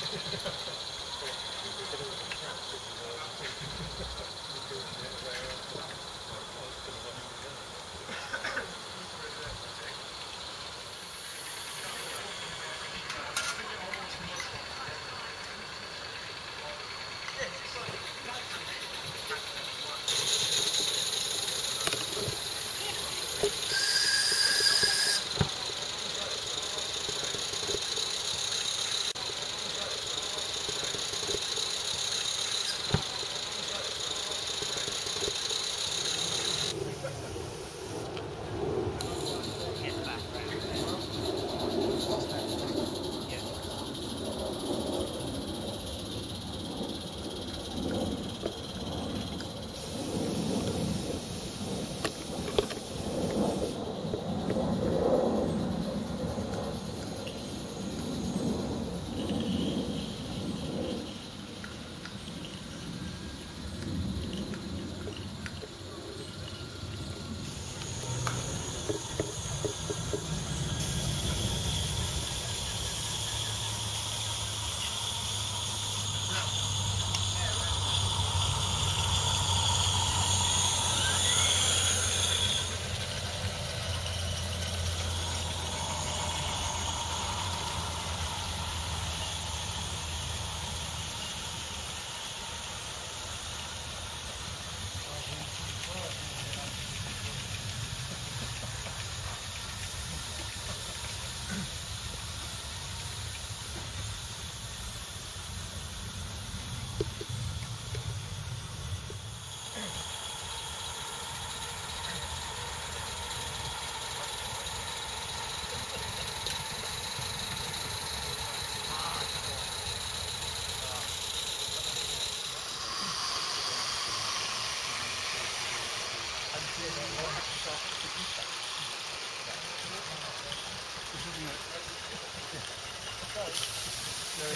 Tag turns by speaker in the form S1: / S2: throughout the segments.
S1: Yeah. Isn't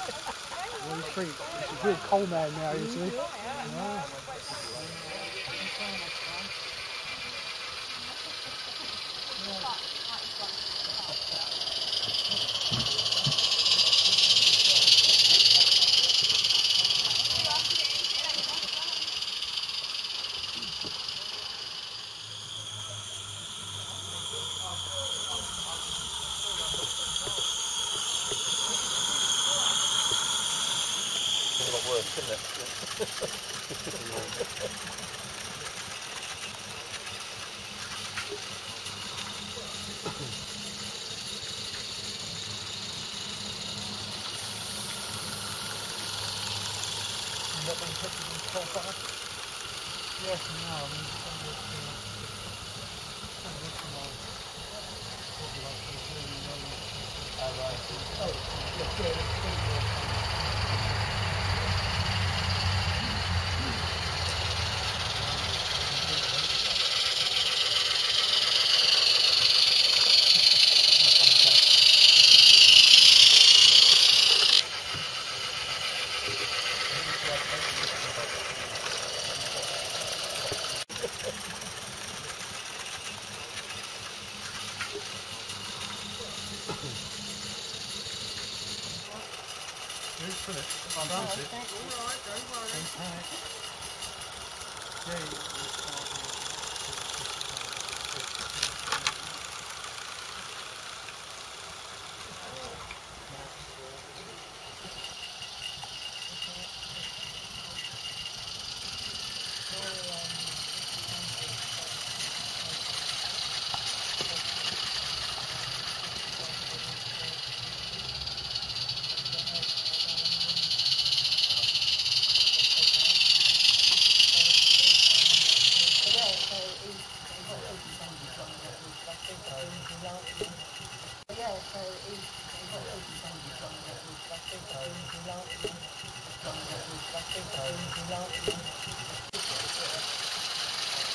S1: it? Well he's pretty, he's a real coal man now, isn't he? Yeah.
S2: Could have got worse, couldn't it? And that one took you in coal
S1: Yes, no, I mean, some of it's, uh, some of it's, is really low.
S2: Oh,
S1: uh, All right. There you go.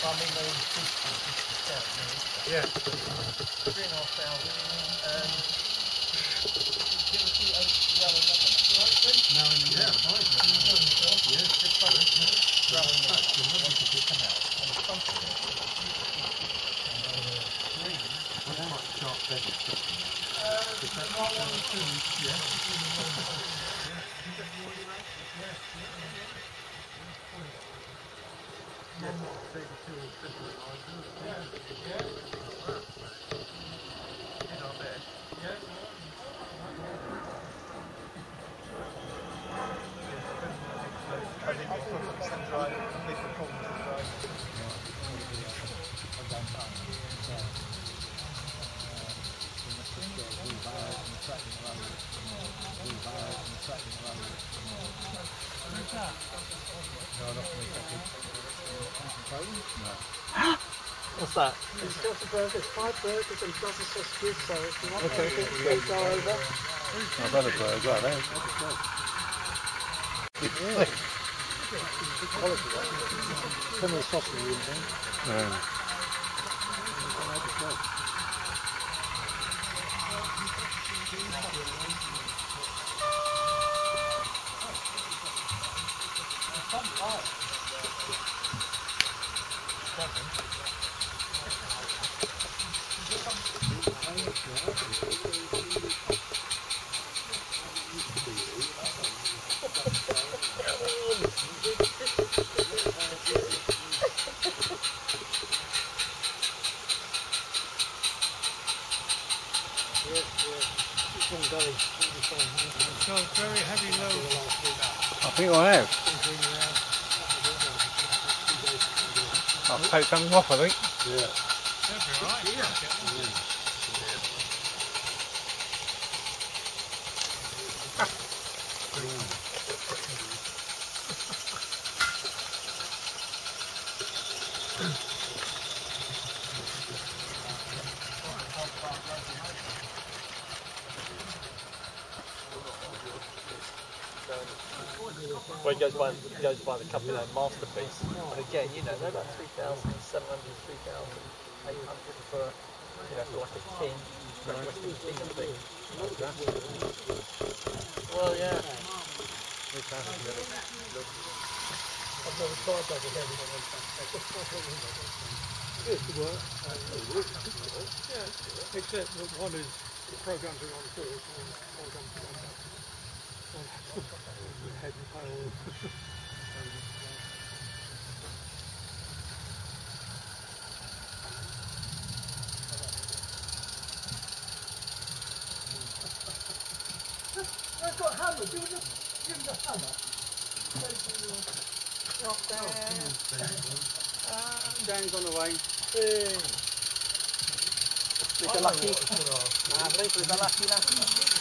S1: Yeah.
S2: Three and a half thousand. Um,
S1: Now the
S2: yeah, fine. Yeah, six hundred. Gravel nut. When did you come out? On the front of it.
S1: What's quite sharp edges?
S2: I think it's from the sun different problems with dry.
S3: What's that?
S4: It's just dozen burgers, five burgers and dozen sausages, so if you want
S3: Okay.
S4: please go over.
S3: I've had a burger, I know.
S4: Some of the sausage you think. It's
S3: I think I have.
S4: Been cleaning around.
S3: I'll take something off, I think. Yeah.
S1: That'd be alright.
S2: Well, he goes by, he goes by the company name Masterpiece. And again, you know, they're about 3,700, 3,800 for, you know, for like a king, for a Western king thing. Well, yeah.
S4: I've never tried on one Good to work. Yeah, except that one is programmed around two, one programmed that. Head and tail. I've got hammer. Give him the, give him the hammer. Dan's on the way.
S3: Is it lucky? Ah, believe it, is it lucky